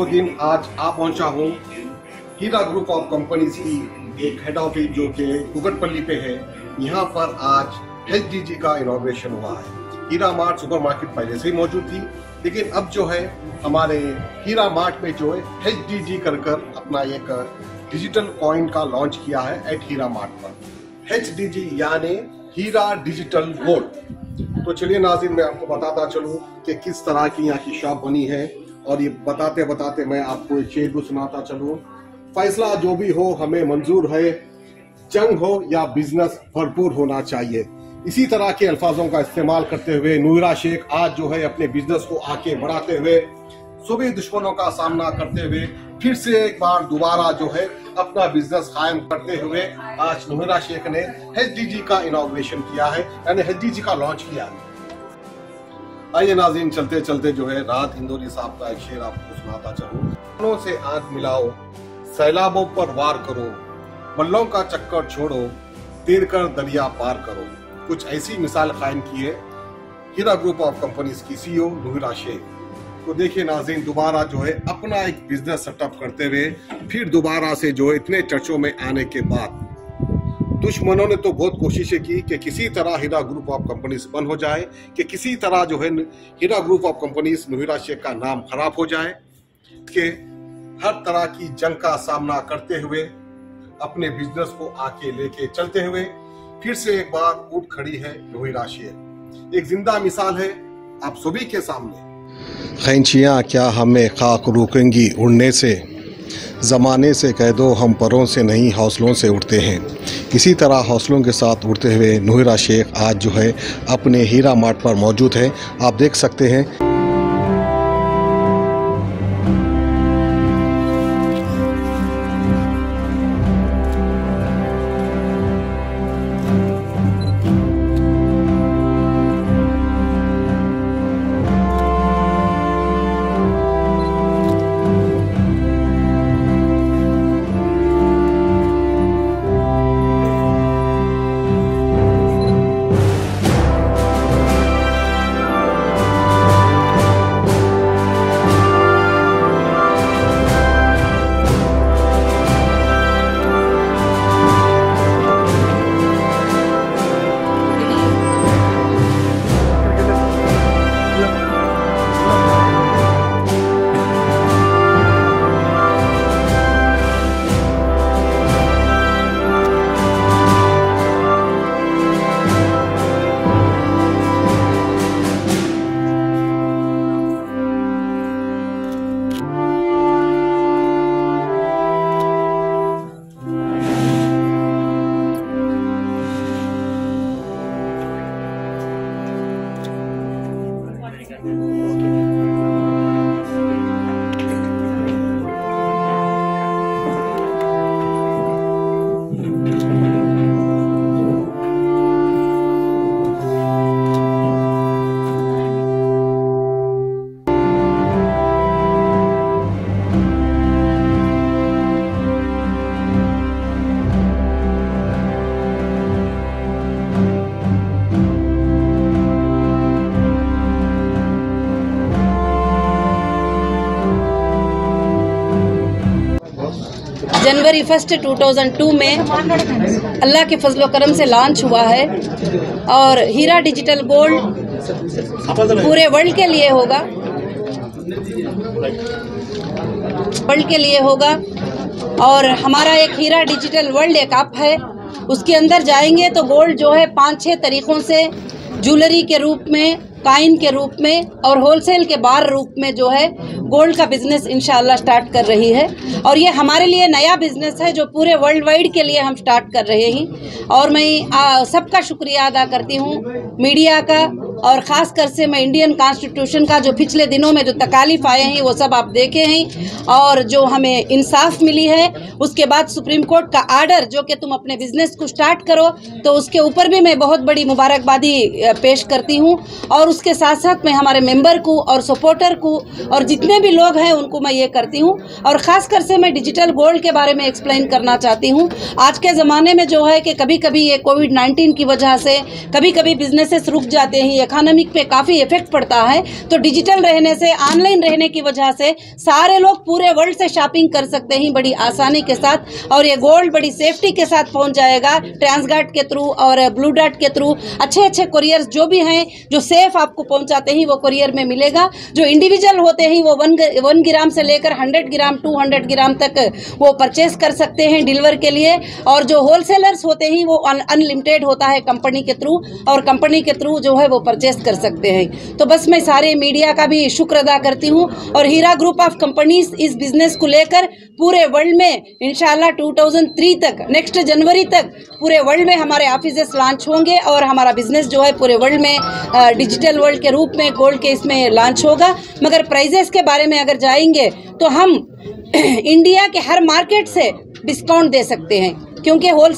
सैफुद्दीन आज आ पहुँचा हूँ। हीरा ग्रुप ऑफ़ कंपनीज़ की एक हेड ऑफ़िस जो कि कुकटपल्ली पे है, यहाँ पर आज एचडीजी का इनोग्रेशन हुआ है। हीरा मार्ट सुपरमार्केट पहले से ही मौजूद थी, लेकिन अब जो है, हमारे हीरा मार्ट में जो है एच कर कर अपना एक डिजिटल कॉइन का लॉन्च किया है एट हीरा मार्ट पर। एच यानी हीरा डिजिटल गोल्ड तो चलिए नाजिन, मैं आपको बताता चलूँ कि किस तरह की यहाँ की शॉप बनी है। और ये बताते बताते मैं आपको एक शेर को सुनाता चलूँ। फैसला जो भी हो, हमें मंजूर है। जंग हो या बिज़नेस भरपूर होना चाहिए। इसी तरह के अल्फाजों का इस्तेमाल करते हुए नूरा शेख आज जो है अपने बिज़नेस को आके बढ़ाते हुए सभी दुश्मनों का सामना करते हुए, फिर से एक बार दोबारा जो है अपना बिज़नेस कायम करते हुए आज नुहरा शेख ने एच का इनोग्रेशन किया है, यानी एच का लॉन्च किया है। आइए नाजीन चलते चलते जो है रात इंदौरी साहब का एक शेर आपको सुनाता चलूँ। से आँख मिलाओ, सैलाबों पर वार करो बल्लों का चक्कर छोड़ो, तीर कर दरिया पार करो। कुछ ऐसी मिसाल कायम की है, हीरा ग्रुप ऑफ़ कंपनीज़ की सीईओ नुहरा शेख। तो देखिए नाजीन दोबारा जो है अपना एक बिज़नेस सेटअप करते हुए, फिर दोबारा से जो है इतने चर्चों में आने के बाद दुश्मनों ने तो बहुत कोशिशें की कि किसी तरह हीरा ग्रुप ऑफ़ कंपनीज़ बंद हो जाए, कि किसी तरह जो है Heera group of companies Nowhera Shaikh का नाम खराब हो जाए, कि हर तरह की जंग का सामना करते हुए, अपने बिज़नेस को आके लेके चलते हुए, फिर से एक बार उठ खड़ी है नुहिरा शेख एक ज़िंदा मिसाल है आप सभी के सामने। खैंचियाँ क्या हमें खाक रोकेंगी उड़ने से? ज़माने से कह दो हम परों से नहीं, हौसलों से उठते हैं। इसी तरह हौसलों के साथ उड़ते हुए नोहरा शेख आज जो है अपने हीरा मार्ट पर मौजूद है। आप देख सकते हैं। जनवरी फ़र्स्ट 2002 में अल्लाह के फजल करम से लॉन्च हुआ है और हीरा डिजिटल गोल्ड पूरे वर्ल्ड के लिए होगा। वर्ल्ड के लिए होगा। और हमारा एक हीरा डिजिटल वर्ल्ड एक ऐप है। उसके अंदर जाएँगे तो गोल्ड जो है पाँच छः तरीक़ों से ज्वेलरी के रूप में काइन के रूप में और होलसेल के बार रूप में जो है गोल्ड का बिज़नेस इनशाला स्टार्ट कर रही है। और ये हमारे लिए नया बिज़नेस है जो पूरे वर्ल्ड वाइड के लिए हम स्टार्ट कर रहे हैं। और मैं सबका शुक्रिया अदा करती हूँ मीडिया का और ख़ास कर से मैं इंडियन कॉन्स्टिट्यूशन का जो पिछले दिनों में जो तकालीफ आए हैं, वो सब आप देखे हैं और जो हमें इंसाफ मिली है, उसके बाद सुप्रीम कोर्ट का आर्डर जो कि तुम अपने बिज़नेस को स्टार्ट करो तो उसके ऊपर भी मैं बहुत बड़ी मुबारकबादी पेश करती हूँ और उसके साथ साथ मैं हमारे मेंबर को और सपोर्टर को और जितने भी लोग हैं, उनको मैं ये करती हूँ और ख़ास कर से मैं डिजिटल गोल्ड के बारे में एक्सप्लेन करना चाहती हूँ। आज के ज़माने में जो है कि कभी कभी ये कोविड नाइन्टीन की वजह से कभी कभी बिजनेसेस रुक जाते हैं, ये इकोनॉमिक पे काफ़ी इफ़ेक्ट पड़ता है। तो डिजिटल रहने से ऑनलाइन रहने की वजह से सारे लोग पूरे वर्ल्ड से शॉपिंग कर सकते हैं बड़ी आसानी के साथ। और ये गोल्ड बड़ी सेफ्टी के साथ पहुँच जाएगा ट्रांसगार्ड के थ्रू और ब्लू डार्ट के थ्रू अच्छे अच्छे कुरियर जो भी हैं, जो सेफ़ आपको पहुंचाते हैं, वो कुरियर में मिलेगा। जो इंडिविजुअल होते हैं, वो वन वन ग्राम से लेकर hundred gram two hundred gram तक वो परचेस कर सकते हैं डिलीवर के लिए। और जो होलसेलर्स होते हैं, वो अनलिमिटेड होता है कंपनी के थ्रू और कंपनी के थ्रू जो है, वो परचेज कर सकते हैं। तो बस मैं सारे मीडिया का भी शुक्र अदा करती हूँ और हीरा ग्रुप ऑफ़ कंपनीज़ इस बिज़नेस को लेकर पूरे वर्ल्ड में इंशाल्लाह 2003 तक नेक्स्ट जनवरी तक पूरे वर्ल्ड में हमारे ऑफ़िस लॉन्च होंगे और हमारा बिज़नेस जो है पूरे वर्ल्ड में डिजिटल वर्ल्ड के रूप में गोल्ड के इसमें लॉन्च होगा। मगर प्राइजेस के बारे में अगर जाएँगे तो हम इंडिया के हर मार्केट से डिस्काउंट दे सकते हैं, क्योंकि होल